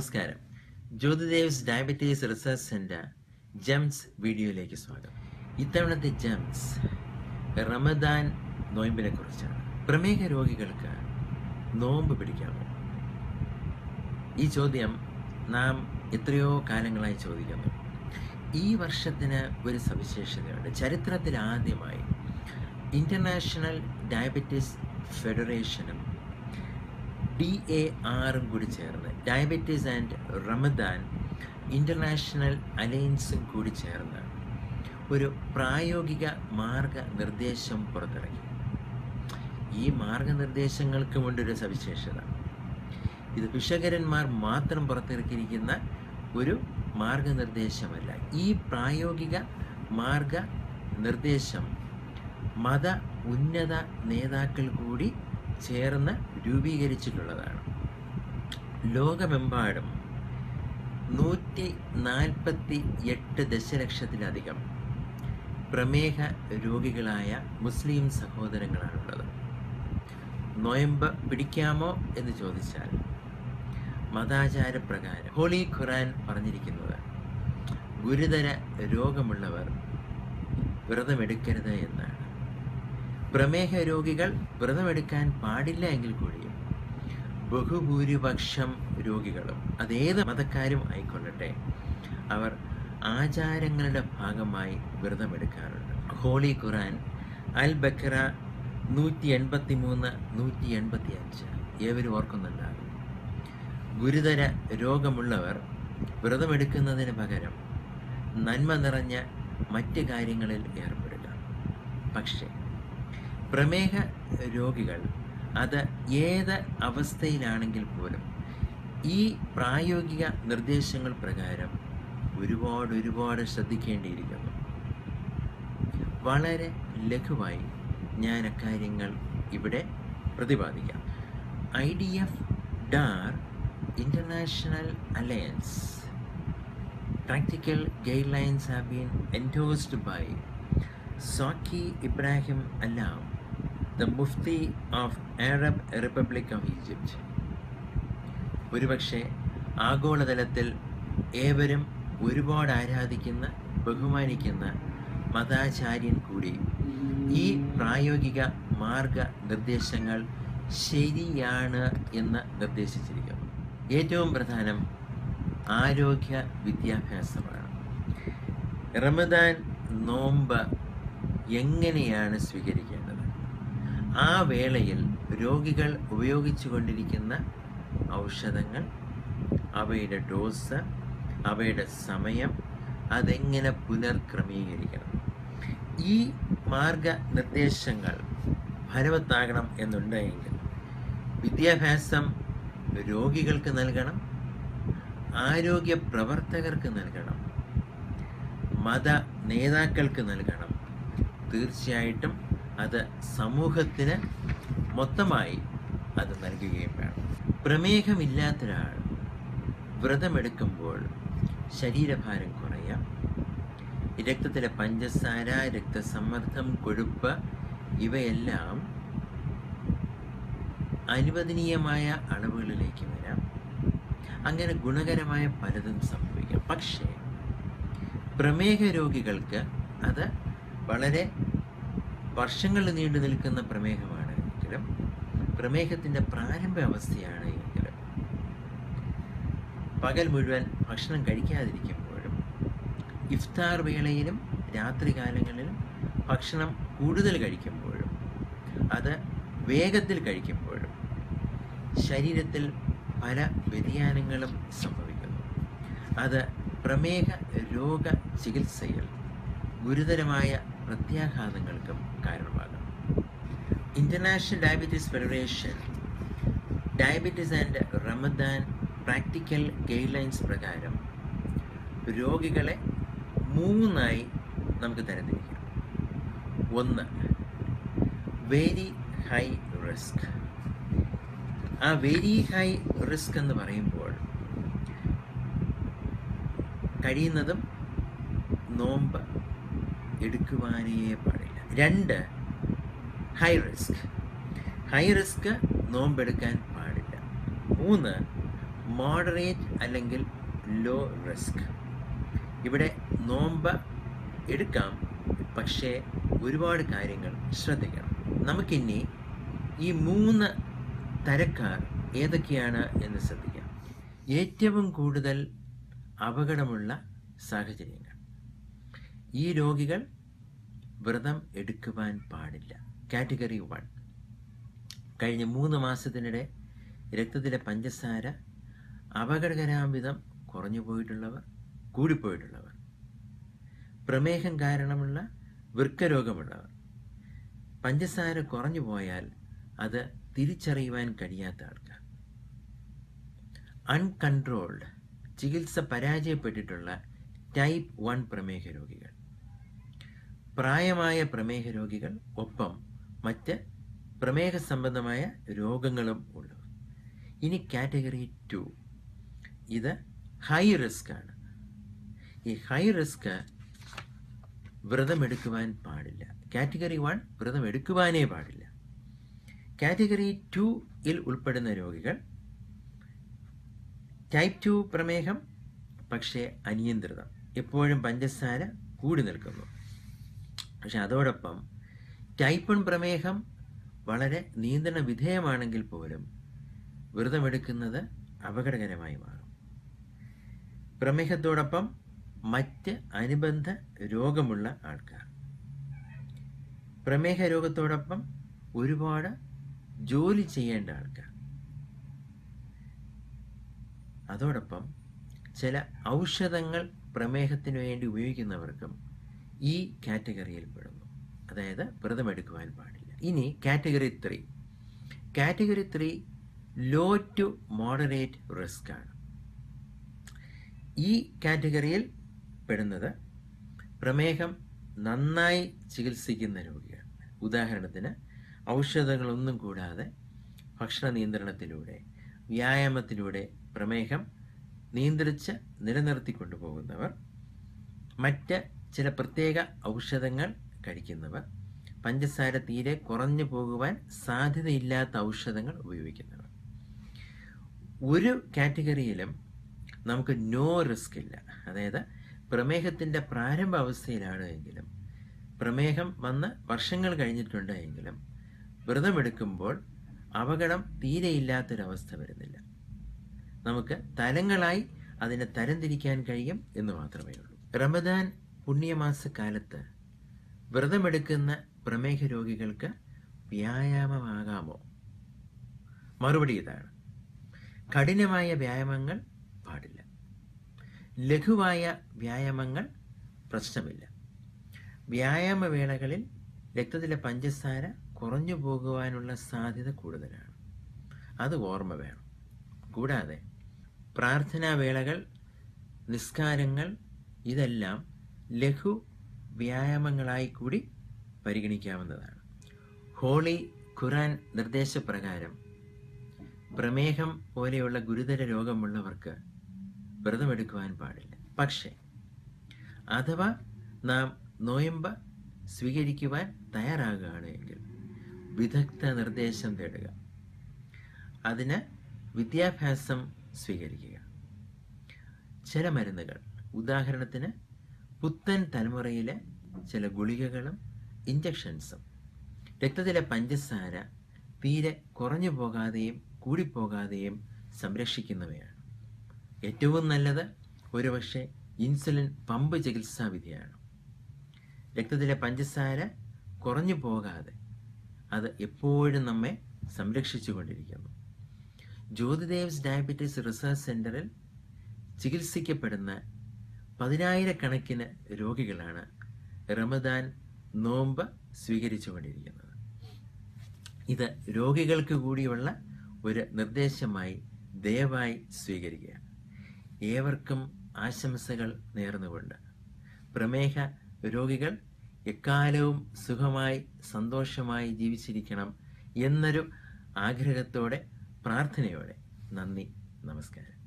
നമസ്കാരം. Jothydev's diabetes research centre ജംസ് വീഡിയോയിലേക്ക് സ്വാഗതം. ഇത്തവണത്തെ ജംസ് റമദാൻ നോയമ്പിനെ കുറിച്ചാണ് പ്രമേഹ രോഗികൾക്ക് നോമ്പ് പിടിക്കാമോ? ഈ ചോദ്യം നാം എത്രയോ കാലങ്ങളായി ചോദിക്കുന്നു. ഈ വർഷത്തിന് ഒരു സവിശേഷതയുണ്ട്. ചരിത്രത്തിൽ ആദ്യമായി ഇന്റർനാഷണൽ ഡയബറ്റീസ് ഫെഡറേഷനും ഡി എ ആറും കൂടി ചേർന്ന് ഡയബറ്റീസ് ആൻഡ് റമദാൻ ഇന്റർനാഷണൽ അലയൻസും കൂടി ചേർന്ന് ഒരു പ്രായോഗിക മാർഗനിർദ്ദേശം പുറത്തിറങ്ങി ഈ മാർഗനിർദ്ദേശങ്ങൾക്കുമുണ്ട് ഒരു സവിശേഷത. ഇത് ഭിഷകരന്മാർ മാത്രം പുറത്തിറക്കിയിരിക്കുന്ന ഒരു മാർഗനിർദ്ദേശമല്ല. ഈ പ്രായോഗിക മാർഗനിർദ്ദേശം മത ഉന്നത നേതാക്കൾ കൂടി ചേർന്ന് രൂപീകരിച്ചിട്ടുള്ളതാണ്. ലോകമെമ്പാടും നൂറ്റി നാൽപ്പത്തി എട്ട് ദശലക്ഷത്തിലധികം പ്രമേഹ രോഗികളായ മുസ്ലിം സഹോദരങ്ങളാണുള്ളത്. നോയമ്പ് പിടിക്കാമോ എന്ന് ചോദിച്ചാൽ മതാചാരപ്രകാരം ഹോളി ഖുറാൻ പറഞ്ഞിരിക്കുന്നത് ഗുരുതര രോഗമുള്ളവർ വ്രതമെടുക്കരുത് എന്നാണ് പ്രമേഹ രോഗികൾ വ്രതമെടുക്കാൻ പാടില്ല എങ്കിൽ കൂടിയും ബഹുഭൂരിപക്ഷം രോഗികളും അതേത് മതക്കാരും ആയിക്കൊള്ളട്ടെ. അവർ ആചാരങ്ങളുടെ ഭാഗമായി വ്രതമെടുക്കാറുണ്ട്. ഹോളി ഖുറാൻ അൽ ബക്കറ നൂറ്റി എൺപത്തി മൂന്ന് നൂറ്റി എൺപത്തി അഞ്ച് ഏവരും ഓർക്കുന്നുണ്ടാകും. ഗുരുതര രോഗമുള്ളവർ വ്രതമെടുക്കുന്നതിന് പകരം നന്മ നിറഞ്ഞ മറ്റ് കാര്യങ്ങളിൽ ഏർപ്പെടുക. പക്ഷേ പ്രമേഹ രോഗികൾ അത് ഏത് അവസ്ഥയിലാണെങ്കിൽ പോലും ഈ പ്രായോഗിക നിർദ്ദേശങ്ങൾ പ്രകാരം ഒരുപാട് ഒരുപാട് ശ്രദ്ധിക്കേണ്ടിയിരിക്കുന്നു. വളരെ ലഘുവായി ഞാൻ അക്കാര്യങ്ങൾ ഇവിടെ പ്രതിപാദിക്കാം. I D F Dar international alliance. Practical guidelines have been endorsed by Shawki Ibrahim Allam. The mufti of Arab Republic of Egypt ഒരുപക്ഷെ ആഗോളതലത്തിൽ ഏവരും ഒരുപാട് ആരാധിക്കുന്ന ബഹുമാനിക്കുന്ന മതാചാര്യൻ കൂടി. ഈ പ്രായോഗിക മാർഗനിർദ്ദേശങ്ങൾ ശരിയാണ് എന്ന് നിർദ്ദേശിച്ചിരിക്കുന്നു. ഏറ്റവും പ്രധാനം ആരോഗ്യ വിദ്യാഭ്യാസമാണ്. റമദാൻ നോമ്പ് എങ്ങനെയാണ് സ്വീകരിക്കേണ്ടത് ആ വേളയിൽ രോഗികൾ ഉപയോഗിച്ചു കൊണ്ടിരിക്കുന്ന ഔഷധങ്ങൾ അവയുടെ ഡോസ് അവയുടെ സമയം അതെങ്ങനെ പുനർക്രമീകരിക്കണം? ഈ മാർഗനിർദ്ദേശങ്ങൾ ഫലവത്താകണം എന്നുണ്ടെങ്കിൽ വിദ്യാഭ്യാസം രോഗികൾക്ക് നൽകണം ആരോഗ്യ പ്രവർത്തകർക്ക് നൽകണം മത നേതാക്കൾക്ക് നൽകണം. തീർച്ചയായിട്ടും അത് സമൂഹത്തിന് മൊത്തമായി അത് നൽകുകയും വേണം. പ്രമേഹമില്ലാത്തൊരാൾ വ്രതമെടുക്കുമ്പോൾ ശരീരഭാരം കുറയാം. രക്തത്തിലെ പഞ്ചസാര രക്തസമ്മർദ്ദം കൊഴുപ്പ് ഇവയെല്ലാം അനുവദനീയമായ അളവുകളിലേക്ക് വരാം. അങ്ങനെ ഗുണകരമായ പലതും സംഭവിക്കാം. പക്ഷേ പ്രമേഹ രോഗികൾക്ക് അത് വളരെ വർഷങ്ങൾ നീണ്ടു നിൽക്കുന്ന പ്രമേഹമാണ് എങ്കിലും പ്രമേഹത്തിന്റെ പ്രാരംഭ അവസ്ഥയാണ് എങ്കിലും. പകൽ മുഴുവൻ ഭക്ഷണം കഴിക്കാതിരിക്കുമ്പോഴും ഇഫ്താർ വേളയിലും രാത്രികാലങ്ങളിലും ഭക്ഷണം കൂടുതൽ കഴിക്കുമ്പോഴും അത് വേഗത്തിൽ കഴിക്കുമ്പോഴും ശരീരത്തിൽ പല വ്യതിയാനങ്ങളും സംഭവിക്കുന്നു. അത് പ്രമേഹ രോഗ ചികിത്സയിൽ ഗുരുതരമായ പ്രത്യാഘാതങ്ങൾക്കും കാരണമാകും international diabetes federation diabetes and Ramadan practical guidelines പ്രകാരം രോഗികളെ മൂന്നായി നമുക്ക് തരംതിരിക്കാം. ഒന്ന് വെരി ഹൈ റിസ്ക് ആ വെരി ഹൈ റിസ്ക് എന്ന് പറയുമ്പോൾ കഴിയുന്നതും നോമ്പ്. എടുക്കുവാനേ പാടില്ല. രണ്ട് ഹൈ റിസ്ക് ഹൈ റിസ്ക് നോമ്പെടുക്കാൻ പാടില്ല. മൂന്ന് മോഡറേറ്റ് അല്ലെങ്കിൽ ലോ റിസ്ക് ഇവിടെ നോമ്പ് എടുക്കാം പക്ഷേ ഒരുപാട് കാര്യങ്ങൾ ശ്രദ്ധിക്കണം. നമുക്കിനി ഈ മൂന്ന് തരക്കാർ ഏതൊക്കെയാണ് എന്ന് ശ്രദ്ധിക്കാം. ഏറ്റവും കൂടുതൽ അപകടമുള്ള സാഹചര്യങ്ങൾ. ഈ രോഗികൾ വ്രതം എടുക്കുവാൻ പാടില്ല. കാറ്റഗറി വൺ കഴിഞ്ഞ മൂന്ന് മാസത്തിനിടെ രക്തത്തിലെ പഞ്ചസാര അപകടകരാംവിധം കുറഞ്ഞു പോയിട്ടുള്ളവർ കൂടിപ്പോയിട്ടുള്ളവർ. പ്രമേഹം കാരണമുള്ള വൃക്കരോഗമുള്ളവർ. പഞ്ചസാര കുറഞ്ഞു പോയാൽ അത് തിരിച്ചറിയുവാൻ കഴിയാത്ത ആൾക്കാർ. അൺകൺട്രോൾഡ് ചികിത്സ പരാജയപ്പെട്ടിട്ടുള്ള ടൈപ്പ് വൺ പ്രമേഹ രോഗികൾ. പ്രായമായ പ്രമേഹ രോഗികൾ ഒപ്പം മറ്റ് പ്രമേഹ സംബന്ധമായ രോഗങ്ങളും ഉണ്ട്. ഇനി കാറ്റഗറി ടു. ഇത് ഹൈ റിസ്ക് ആണ്. ഈ ഹൈ റിസ്ക് വ്രതമെടുക്കുവാൻ പാടില്ല. കാറ്റഗറി വൺ വ്രതം എടുക്കുവാനേ പാടില്ല. കാറ്റഗറി ടു ഇൽ ഉൾപ്പെടുന്ന രോഗികൾ ടൈപ്പ് ടു പ്രമേഹം പക്ഷേ അനിയന്ത്രിതം. എപ്പോഴും പഞ്ചസാര കൂടി നിൽക്കുന്നു. പക്ഷെ അതോടൊപ്പം ടൈപ്പൺ പ്രമേഹം വളരെ നിയന്ത്രണ വിധേയമാണെങ്കിൽ പോലും വ്രതമെടുക്കുന്നത് അപകടകരമായി മാറും. പ്രമേഹത്തോടൊപ്പം മറ്റ് അനുബന്ധ രോഗമുള്ള ആൾക്കാർ. പ്രമേഹ രോഗത്തോടൊപ്പം ഒരുപാട് ജോലി ചെയ്യേണ്ട ആൾക്കാർ. അതോടൊപ്പം ചില ഔഷധങ്ങൾ പ്രമേഹത്തിന് വേണ്ടി ഉപയോഗിക്കുന്നവർക്കും ഈ കാറ്റഗറിയിൽ പെടുന്നു. അതായത് വ്രതം എടുക്കുവാൻ പാടില്ല. ഇനി category three. Category three low to moderate risk ആണ്. ഈ കാറ്റഗറിയിൽ പെടുന്നത് പ്രമേഹം നന്നായി ചികിത്സിക്കുന്ന രോഗികൾ ഉദാഹരണത്തിന് ഔഷധങ്ങളൊന്നും കൂടാതെ ഭക്ഷണ നിയന്ത്രണത്തിലൂടെ വ്യായാമത്തിലൂടെ പ്രമേഹം നിയന്ത്രിച്ച് നിലനിർത്തി കൊണ്ടുപോകുന്നവർ മറ്റ് ചില പ്രത്യേക ഔഷധങ്ങൾ കഴിക്കുന്നവർ പഞ്ചസാര തീരെ കുറഞ്ഞു പോകുവാൻ സാധ്യതയില്ലാത്ത ഔഷധങ്ങൾ ഉപയോഗിക്കുന്നവർ. ഒരു കാറ്റഗറിയിലും നമുക്ക് നോ റിസ്ക് ഇല്ല. അതായത് പ്രമേഹത്തിന്റെ പ്രാരംഭ അവസ്ഥയിലാണ് എങ്കിലും പ്രമേഹം വന്ന് വർഷങ്ങൾ കഴിഞ്ഞിട്ടുണ്ട് എങ്കിലും വ്രതമെടുക്കുമ്പോൾ അപകടം തീരെയില്ലാത്തൊരവസ്ഥ വരുന്നില്ല. നമുക്ക് തലങ്ങളായി അതിനെ തരംതിരിക്കാൻ കഴിയും എന്ന് മാത്രമേ ഉള്ളൂ. റമദാൻ പുണ്യമാസ കാലത്ത് വ്രതമെടുക്കുന്ന പ്രമേഹ രോഗികൾക്ക് വ്യായാമമാകാമോ? മറുപടി ഇതാണ്. കഠിനമായ വ്യായാമങ്ങൾ പാടില്ല. ലഘുവായ വ്യായാമങ്ങൾ പ്രശ്നമില്ല. വ്യായാമവേളകളിൽ രക്തത്തിലെ പഞ്ചസാര കുറഞ്ഞു പോകുവാനുള്ള സാധ്യത കൂടുതലാണ്. അത് ഓർമ്മ വേണം. കൂടാതെ പ്രാർത്ഥനാവേളകൾ നിസ്കാരങ്ങൾ ഇതെല്ലാം ലഘു വ്യായാമങ്ങളായി കൂടി പരിഗണിക്കാവുന്നതാണ്. ഹോളി ഖുറാൻ നിർദ്ദേശപ്രകാരം പ്രമേഹം പോലെയുള്ള ഗുരുതര രോഗമുള്ളവർക്ക് വ്രതമെടുക്കുവാൻ പാടില്ല. പക്ഷേ അഥവാ നാം നോയമ്പ് സ്വീകരിക്കുവാൻ തയ്യാറാകുകയാണ് എങ്കിൽ വിദഗ്ധ നിർദ്ദേശം തേടുക. അതിന് വിദ്യാഭ്യാസം സ്വീകരിക്കുക. ചില മരുന്നുകൾ ഉദാഹരണത്തിന് പുത്തൻ തലമുറയിലെ ചില ഗുളികകളും ഇഞ്ചക്ഷൻസും രക്തത്തിലെ പഞ്ചസാര തീരെ കുറഞ്ഞു പോകാതെയും കൂടിപ്പോകാതെയും സംരക്ഷിക്കുന്നവയാണ്. ഏറ്റവും നല്ലത് ഒരുപക്ഷെ ഇൻസുലിൻ പമ്പ് ചികിത്സാ വിധിയാണ്. രക്തത്തിലെ പഞ്ചസാര കുറഞ്ഞു പോകാതെ അത് എപ്പോഴും നമ്മെ സംരക്ഷിച്ചു കൊണ്ടിരിക്കുന്നു. ജ്യോതിദേവ്സ് ഡയബറ്റീസ് റിസർച്ച് സെന്ററിൽ ചികിത്സിക്കപ്പെടുന്ന പതിനായിരക്കണക്കിന് രോഗികളാണ് റമദാൻ നോമ്പ് സ്വീകരിച്ചു കൊണ്ടിരിക്കുന്നത് ഇത് രോഗികൾക്ക് കൂടിയുള്ള ഒരു നിർദ്ദേശമായി ദയവായി സ്വീകരിക്കുക ഏവർക്കും ആശംസകൾ നേർന്നുകൊണ്ട് പ്രമേഹ രോഗികൾ എക്കാലവും സുഖമായി സന്തോഷമായി ജീവിച്ചിരിക്കണം എന്നൊരു ആഗ്രഹത്തോടെ പ്രാർത്ഥനയോടെ നന്ദി നമസ്കാരം.